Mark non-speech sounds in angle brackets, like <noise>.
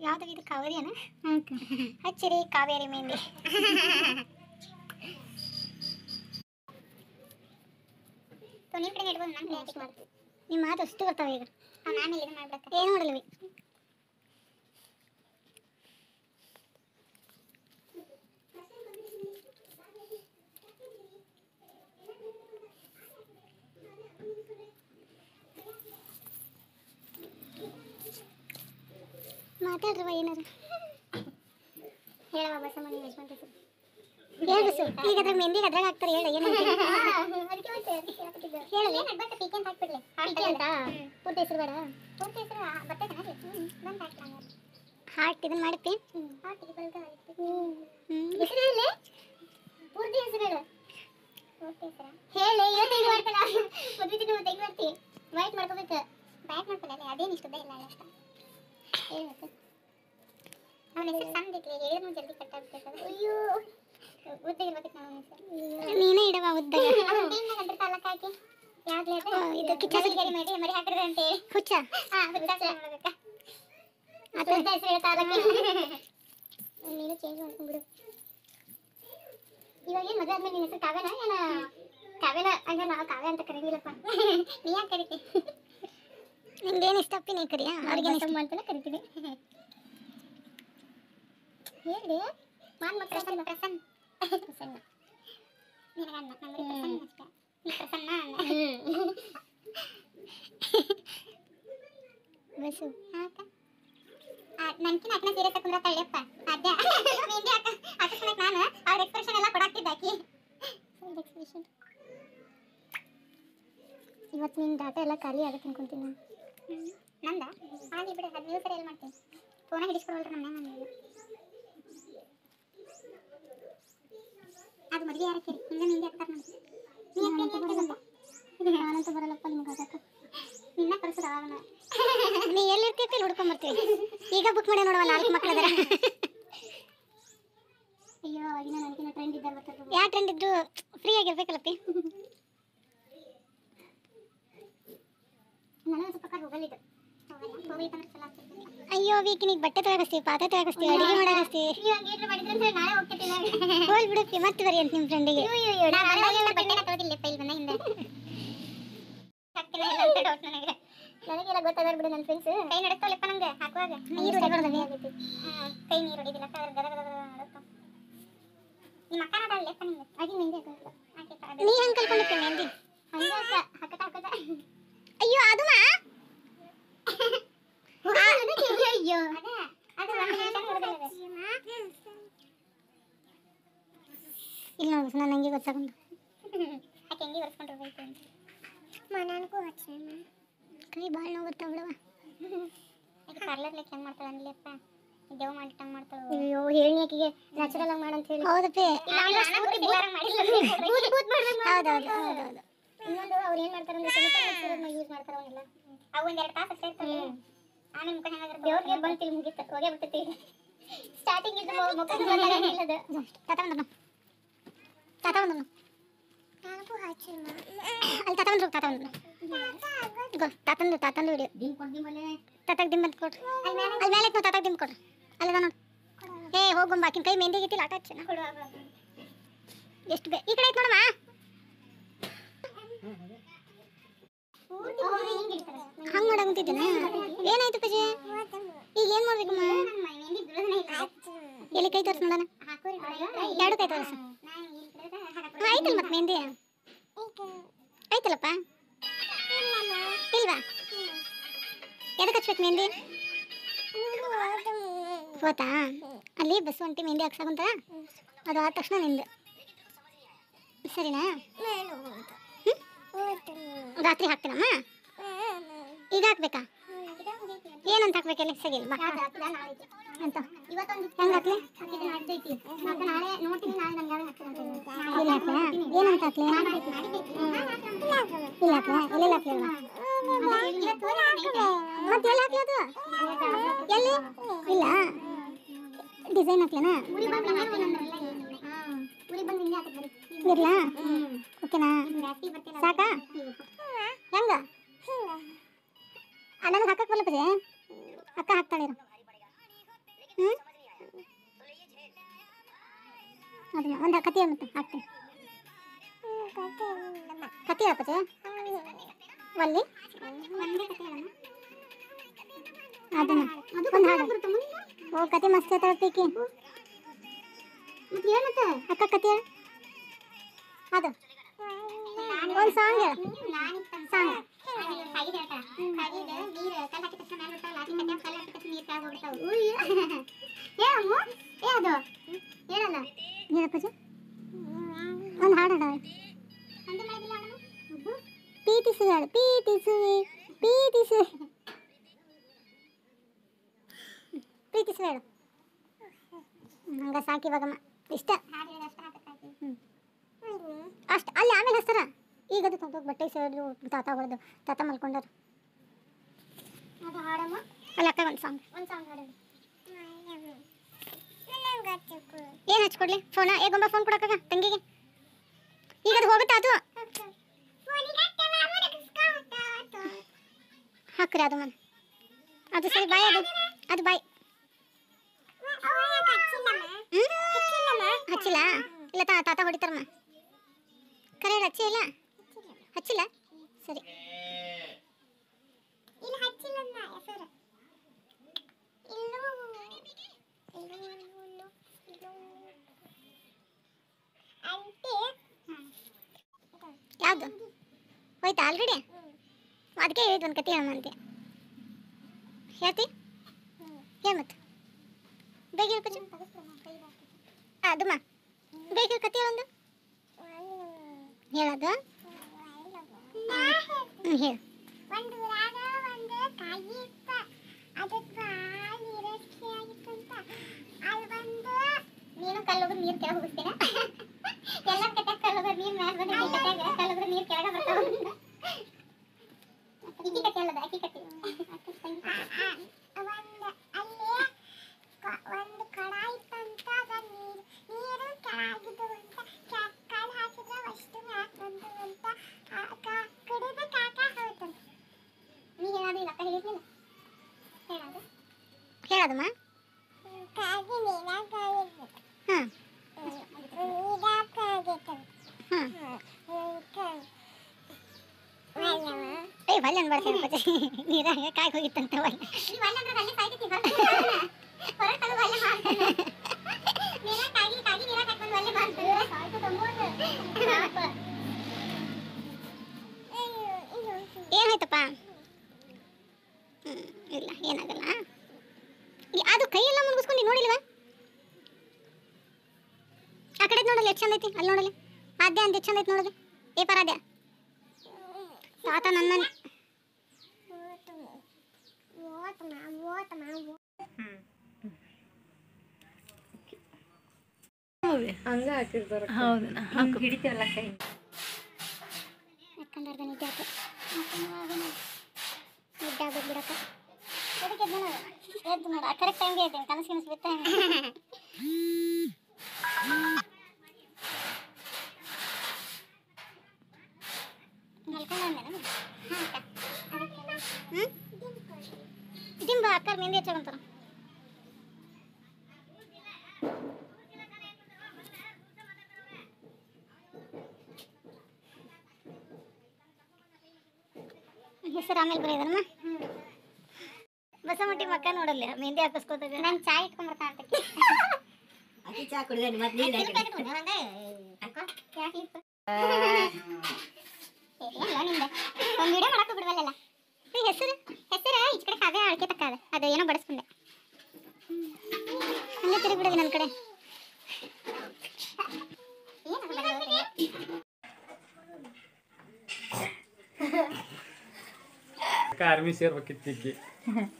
ಯಾವ್ದು ಇದು ಕಾವೇರಿಯನ ಹಚ್ಚಿರಿ ಕಾವೇರಿ ಮೆಹಂದಿ ನಿಮ್ಮ ಕಡೆ ಇಡ್ಬೋದು ನಾನು ಮಾಡ್ತೀನಿ ನಿಮ್ಮ ಮಾತು ಅಷ್ಟು ಬರ್ತಾವೆ ಈಗ. ನಾನು ಇದು ಮಾಡ್ಬೇಕು ಏನು ಮಾಡಲಿವಿ ಏನಾರು ಹೇಳವ ಬಸಮ್ಮ ನೀವು ಯಶವಂತ ಹೆಸರು. ಹೇಳು ಬಸ್ಸು ಈಗ ಅದ್ರ ಮೆಹಂದಿಗೆ ಅದ್ರಾಗ ಹಾಕ್ತಾರೆ ಹೇಳು. ಏನು ಹೇಳು. ಏನು ಅಡ್ಬಾರ್ದು ಪೀಕೆ ಅಂತ ಹಾಕ್ಬಿಡ್ಲಿ ಪೀಕೆ ಅಂತ ಪೂರ್ತಿ ಹೆಸರು ಬೇಡ. ಪೂರ್ತಿ ಹೆಸರು ಬರ್ತೈತೆ ಬಂದು ಹಾಕ್ಲಂಗ ಹಾರ್ಟ್ ಇದನ್ನ ಮಾಡುತ್ತೆ ಹಾರ್ಟ್ ಇದು ಬಲ್ಗ ಹೆಸರು ಹೇಳಿ. ಪೂರ್ತಿ ಹೆಸರು ಹೇಳು. ಇವತ್ತು ಇದು ಮದುವೆ ಮಾಡ್ತಿ. ವೈಟ್ ಮಾಡ್ಕೋಬೇಕು. ಬ್ಯಾಟ್ ಮಾಡ್ಕೊಳ್ಳಲ್ಲ ಅದೇನು ಇಷ್ಟದ? ಇಲ್ಲ ಅಷ್ಟ. ಹೇಳ್ಬೇಕು ಅವನ ಹೆಸರು ಸಂದಿಕ್ಕೆ ಹೇಳಿದ್ರು ಜಲ್ದಿ ಕಟ್ಟಾಗ್ಬೇಕು ಅಯ್ಯೋ. ಉದ್ದಿಗಿರ್ಬೇಕಿತ್ತು ನಾವು ಹೆಸರು. ನೀನೇ ಇಡವ ಉದ್ದಾಗ ತಾಲೂಕು ಹಾಕಿ ಯಾವ್ದು ಇದು ಕಿಚ್ಚಸಿಗರಿ ಮಾಡಿ ಮರಿ ಹಾಕಿದ್ರೆ ಅಂತ. ಹುಚ್ಚ. ಹಾ ಹುಚ್ಚ ಅದು ಹೆಸರು ನೀನು ಚೇಂಜ್ ಮಾಡ್ಕೊಂಡ್ಬಿಡು ಇವಾಗ ಏನು ಮದುವೆ ಆದ್ಮೇಲೆ ನಿನ್ನ ಹೆಸರು ಕಾವ್ಯನ? ಏನ ಕಾವ್ಯನ ಅಂದ್ರೆ ನಾವು ಕಾವ್ಯ ಅಂತ ನೀ ಯಾಕೆ ಕರಿತಿ? ನೀ ಕರಿಯಾ? ಅವ್ರಿಗೆ ಕರಿತೀನಿ. ಹೇಳಿ ಮಾನ್ ಮಕ್ಕಳ ಪ್ರಸನ್ನ. ಪ್ರಸನ್ನ. ಪ್ರಸನ್ನ. ನಿನಗನ್ನ ನಮಗೆ ಪ್ರಸನ್ನ ಅಷ್ಟೇ. ಪ್ರಸನ್ನ ಬಸ್ಸು ಹಾಕ ನನ್ಕಿನ ಅಕ್ಕನ ಸೀರೆ ತಕೊಂಡ್ರ ತಳ್ಳಿಯಪ್ಪ. ಅದೇ. ಮೆಹಂದಿ ಹಾಕ ಹಾಕಿಸ್ಕೊಳಕ್ ನಾನು ಅವ್ರ ಎಕ್ಸ್ಪ್ರೆಷನ್ ಎಲ್ಲ ಕೊಡಾಕ್ತಿದ್ದ ಆಕಿ. ಎಕ್ಸ್ಪ್ರೆಷನ್ ಇವತ್ತು ನಿನ್ನ ಡಾಟಾ ಎಲ್ಲ ಖಾಲಿ ಆಗುತ್ತೆ ಅನ್ಕೊಂತೀನಿ. ನಾನು ನಂದ? ಬಿಡಿ ಬಿಡು ಹದಿನೈದು ಸರಿ ಎಲ್ಲಿ ಮಾಡ್ತೀನಿ ಫೋನ ಹಿಡಿಸ್ಕೊಳ್ರಿ ನಮ್ಮ ಮನೆ ಅದು ಮದುವೆ ಯಾರ ಕೇಳಿ ಹಿಂದೆ ನಿಂದೆ ಆಗ್ತಾರೆ ನೋಡಿ ನಾನಂತೂ ಬರಲ್ಲಪ್ಪ ನಿಮ್ಗೆ ಆಗಕ್ಕೆ ನಿನ್ನ ಕಳ್ಸದ ಅವನ ನೀ ಎಲ್ಲಿರ್ತೀವಿ ಹುಡ್ಕೊಂಬರ್ತೀವಿ ಈಗ ಬುಕ್ ಮಾಡಿ ನೋಡುವ ನಾಲ್ಕು ಮಕ್ಕಳ ಅಯ್ಯೋ ಅವಾಗಿನ ನನಗಿನ ಟ್ರೆಂಡ್ ಇದ್ದ ಬರ್ತದೆ ಯಾವ ಟ್ರೆಂಡ್ ಇದ್ದು ಫ್ರೀ ಆಗಿರ್ಬೇಕಲ್ಲಪ್ಪಿ ನನಗೆ ಸ್ವಲ್ಪ ಕಾರ್ ಹೋಗಲಿದ್ದು ಅಯ್ಯೋ ವೀಕಿನಿಗೆ ಬಟ್ಟೆ ತಗೋಸ್ತೀವಿ ಪಾತ್ರೆ ತಗೋಸ್ತೀವಿ ಅಡಿಗೆ ಹೋಲ್ ಬಿಡಪ್ಪಿ ಮತ್ತೆ ಬರಿ ಅಂತ ನಿಮ್ಮ ಫ್ರೆಂಡಿಗೆ ನನಗೆಲ್ಲ ಗೊತ್ತಾದ್ರೆ ಬಿಡು ನನ್ನ ಫ್ರೆಂಡ್ಸ್ ಕೈ ನಡೆಸ್ತಾವಲ್ಲಪ್ಪ ನಂಗೆ ಹಾಕುವಾಗ. ನೀರು ಹೊಡಿಬಾರ್ದು ಕೈ ನೀರು ಹೊಡಿದಿಲ್ಲ ಗದ ನಡುತ್ತಾವ. ನಿಮ್ಮ ಅಕ್ಕ ನಿಂಗೆ ಆಗಿ ಮೆಹಂದಿ ಹಾಕೋದು ನೀ ಹಂಗೆ ಕಲ್ಕೊಂಡಿರ್ತೀನಿ ಮೆಹಂದಿ? ಹಂಗೆ ಹಾಕತಾ ಹಾಕತ ಅಯ್ಯೋ ಅದು ಮಾ <laughs> ಇಲ್ಲ ನೋಡಿ ನಾನು ಹಂಗೆ ಗೊತ್ತಾಗೊಂಡು ಆಕೆ ಹೆಂಗೆ ಒರೆಸ್ಕೊಂಡಿರ್ಬೇಕು ಅಂತ. ನನಗೂ ಹಚ್ಚ ಕೈ ಭಾಳ ನೋವು ಬರ್ತಾವ ಬಿಡವ ಆಕೆ ಪಾರ್ಲರ್ಲಿಕ್ಕೆ ಹೆಂಗೆ ಮಾಡ್ತಾಳೆ ಅನ್ಲಿಯಪ್ಪ? ದೇವ್ ಮಾಡಿಟ್ಟಂಗೆ ಮಾಡ್ತಾಳೆ ಅಯ್ಯೋ ಹೇಳಿ ಆಕೆಗೆ. ನ್ಯಾಚುರಲ್ ಆಗಿ ಮಾಡಂತ ಹೇಳಿ. ಹೌದಪ್ಪಿ. ಹೌದೌದು ಹೌದೌದು ಇನ್ನೊಂದು ಅವ್ರು ಏನು ಮಾಡ್ತಾರೆ ಅಂದ್ರೆ ಕೆಮಿಕಲ್ ಯೂಸ್ ಮಾಡ್ತಾರೆ ಅವನ್ನೆಲ್ಲ ಅವು ಒಂದು ಎರಡು ತಾಸು ಅಷ್ಟೇ ಇರ್ತಾರೆ ಆಮೇಲೆ ಮುಖ ಹೆಂಗಾದ್ರೆ ದೇವ್ರಿಗೆ ಬಂತಿಲ್ಲ ಮುಗಿತ. ಹೋಗೇ ಬಿಡ್ತೈತಿ ಸ್ಟಾರ್ಟಿಂಗ್ ಇದ್ದು ಮುಖ ಇಲ್ಲದ. ತಾತ ಬಂದ್ರು. ತಾತ ಬಂದ್ರು. ಅಲ್ಲಿ ತಾತ ಬಂದ್ರು ತಾತ ಬಂದ್ರು. ಗೋ ತಾತಂದು ತಾತಂದು ವಿಡಿಯೋ ತಾತಕ್ ದಿಂಬ್ ಅಂತ ಕೊಡ್ರಿ. ಅಲ್ಲಿ ಮೇಲೆ ಐತ್ ತಾತಕ್ ದಿಂಬ್ ಕೊಡ್ರಿ. ಅಲ್ಲದ ನೋಡು. ಏ ಹೋಗುಂಬ ಬಾಕಿನ ಕೈ ಮೆಹಂದಿ ಗಿತ್ತಿಲ್ಲ ಆಟ ಹಚ್ಚ. ಎಷ್ಟು ಬೇ ಈ ಕಡೆ ಐತೆ ನೋಡಮ್ಮ. ಹಂಗ್ ಮಾಡಂತಿದ್ದೇನೆ ಏನಾಯ್ತು ಪೂಜೆ? ಈಗ ಏನ್ ಮಾಡ್ಬೇಕಮ್ಮ? ಎಲ್ಲಿ ಕೈ ತೋರ್ಸ್ ನೋಡೋಣ. ಎರಡು ಕೈ ತೋರಿಸ. ಆಯ್ತಲ್ಲ ಮತ್ತೆ ಮೆಹಂದಿ? ಆಯ್ತಲ್ಲಪ್ಪ. ಇಲ್ವಾ? ಎದಕ್ಕೆ ಹಚ್ಬೇಕು ಮೆಹಂದಿ? ಹೋತಾ ಅಲ್ಲಿ ಬಸ್ ಒಂಟಿ ಮೆಹಂದಿ ಹಾಕ್ಸಕಂತ ಅದು ಆದ ತಕ್ಷಣ ನಿಂದು. ಸರಿನಾ? ರಾತ್ರಿ ಹಾಕ್ತೀನಮ್ಮ? ಈಗ ಹಾಕ್ಬೇಕಾ? ಏನಂತ ಹಾಕ್ಬೇಕಲ್ಲ ಅಂತ? ಏನಂತ ಹಾಕ್ಲಿ? ಇಲ್ಲ ಎಲ್ಲಿ ಹಾಕ್ಲಿ ಎಲ್ಲಿ? ಇಲ್ಲ. ಡಿಸೈನ್ ಹಾಕ್ಲೇನಾ? ಇರ್ಲಾ? ಓಕೆನಾ? ಸಾಕಾ? ಹೆಂಗ? ಅಣ್ಣನ ಹಾಕಕ್ ಬರಲ್ಲ ಪಜೆ? ಅಕ್ಕ ಹ್ಞೂ ಅದನ್ನ ಒಂದು ಕತಿ ಹೇಳು ಮತ್ತೆ ಹಾಕ್ತೀನಿ. ಕತಿ ಹೇಳಪ್ಪಚ್ಚ ಒಲ್ಲಿ? ಅದನ್ನ. ಒಂದು ಹಾಡು. ಓ ಕತೆ ಮಸ್ತ್ ಐತೆ ಪೀಕಿ ಅಕ್ಕ ಕತೆ ಹೇಳು ಅದು ಒಂದು ಸಾಂಗ್ ಹೇಳು ಸಾಂಗ್ ಹೇಳಪ್ಪಚ್ಚ ಒಂದು ಹಾಡು ಹಾಡ ಪ್ರೀತಿಸು ಹೇಳು ಪ್ರೀತಿಸುವೆ ಪ್ರೀತಿಸುವೆ ಪ್ರೀತಿಸು ಹೇಳು ಹಂಗ ಸಾಕು ಇವಾಗಮ್ಮ ಇಷ್ಟ. ಅಷ್ಟು. ಅಲ್ಲಿ ಆಮೇಲೆ ಹಸ್ತಾರ ಈಗ ಅದು ತಂದು ಬಟ್ಟೆ ಸೇರಿದ್ರು ತಾತ ಹೊಡೆದು ತಾತ ಮಲ್ಕೊಂಡಾರ ಅಲ್ಲ ಅಕ್ಕ ಒಂದು ಸಾಂಗ್ ಒಂದು ಸಾಂಗ್ ಹಾಡೋದು ಏನು ಹಚ್ಕೊಡ್ಲಿ? ಫೋನ ಏ ಗೊಂಬೆ ಫೋನ್ ಕೊಡಕ್ಕ ತಂಗಿಗೆ. ಈಗ ಅದು ಹೋಗುತ್ತಾ ಅದು? ಹಾಕ್ರಿ ಅದು ಮನ್ ಅದು ಸರಿ ಬಾಯ್ ಅದು. ಅದು ಬಾಯ್. ಹಚ್ಚಿಲ್ಲ? ಇಲ್ಲ ತಾ ತಾತ ಹೊಡಿತಾರಮ್ಮ. ಕರೆ ಹಚ್ಚಿ ಇಲ್ಲ? ಹಚ್ಚಿಲ್ಲ? ಸರಿ. ಯಾವುದು? ಹೋಯ್ತಾ ಆಲ್ರೆಡಿ? ಅದಕ್ಕೆ ಹೇಳಿದ್ದು ಒಂದು ಕತೆ ಹೇಳಮ್ಮ ಅಂತೆ. ಹೇಳ್ತಿ? ಹೇಳ ಮತ್ತೆ. ಬೇಗ ಹೇಳ್ಕೊಚ್ಚು ಅದಮ್ಮ ಬೇಗ ಕತೆ ಹೇಳೊಂದು ಹೇಳೋದು? ಹ್ಞೂ ಹೇಳು. ಒಂದು ಊರಾಗ ಒಂದು ಕಾಯಿ ಇತ್ತ. ಅದಕ್ಕೆ ಭಾಳ ನಿರಾಶೆ ಆಗಿತ್ತಂತ ಅಲ್ಲಿ ಬಂದು ನೀನು ಕಲ್ಲುಗು ನೀರು ಕೆಳಗೆ ಹೋಗಿಸ್ತೀನ ಎಲ್ಲ ಕಟ್ಟಾಗ ಕಲ್ಲುಗು ನೀರು ಮ್ಯಾಲ ಬಂದ್ರೆ ಕಲ್ಲುಗು ನೀರು ಕೆಳಗೆ ಬರ್ತಾವ ಅಕ್ಕಿ ಕತೆ ಅಲ್ಲದ ಅಕ್ಕಿ ಕತೆ ಹೇಳೋದಮ್ಮ ಕಾಗಿ ನೀನಾಗ ಇರ್ಬೇಕು ಹಾಂ ನೀರಾಗ ಆಗೈತಂತ ಹಾಂ ಒಳ್ಳೆವ ಏಯ್ ಒಳ್ಳೆ ಅನ್ಬಾರ್ದು ಪಚ್ಚಿ ನೀರಾಗ ಕಾಯಿ ಹೋಗಿತ್ತಂತ ಒಳ್ಳೆ ನೀವು ಅಲ್ಲಂದ್ರೆ ಅಲ್ಲಿ ಸಾಯ್ತೈತಿ ಹೊರಗೆ ಹೊರಗೆ ತಗೋ ಅಲ್ಲೇ ಮಾಡ್ತಾನೆ ಎಷ್ಟು ಚಂದ ಐತಿ ಅಲ್ಲಿ ನೋಡಲಿ. ಆದ್ಯ ಅಂತ ಚಂದ ಐತಿ ನೋಡಲಿ. ಏ ಪರಾದ್ಯ. ತಾತ ನನ್ನ ಹಂಗ ಹಾಕಿರ್ತಾರ ಹೌದಾ ಹಿಡಿತೇವಲ್ಲ ಕೈ ಯಾಕಂದ್ರೆ ನಿದ್ದೆ ಆಗೋದು ಬಿಡಕ್ಕ ಎದಕ್ಕೆ ಎದ್ದು ನೋಡು? ಎದ್ದು ನೋಡು. ಕರೆಕ್ಟ್ ಟೈಮ್ಗೆ ಕನಸು ಕನಸು ಬಿತ್ತ ದಿಂಬ ಅಕ್ಕರ್ ಮೆಂದಿ ಹಚ್ಚಕೊಂತಾರ ಹೆಸರು ಆಮೇಲೆ ಬರೆಯೋದಮ್ಮ ಬಸಮಟ್ಟಿ ಮಕ್ಕ ನೋಡಲ್ಲ ಮೆಹಂದಿ ಹಾಕಿಸ್ಕೋದಾಗ ನಾನು ಚಾ ಇಟ್ಕೊಂಡ್ಬರ್ತಾ ಅಂತ ಅಕ್ಕಿ ಚಾ ಕುಡಿದ ಮತ್ತೆ ನೀನ್ ಒಂದು ವಿಡಿಯೋ ಮಾಡಕ್ಕೆ ಬಿಡವಲ್ಲ ಹೆಸರು ಹೆಸರು ಈಚ ಕಡೆ ಕಾವ್ಯ ಅಳ್ಕೆ ತಕ್ಕ ಅದ ಅದು ಏನೋ ಬಡಿಸ್ಕೊಂಡೆ ಹಂಗೆ ತಿರುಗಿ ಬಿಡೋದು ನನ್ನ ಕಡೆ ಆರ್ಮಿ ಸೇರ್ಬೇಕಿತ್ತು ಈಕಿ ಏನು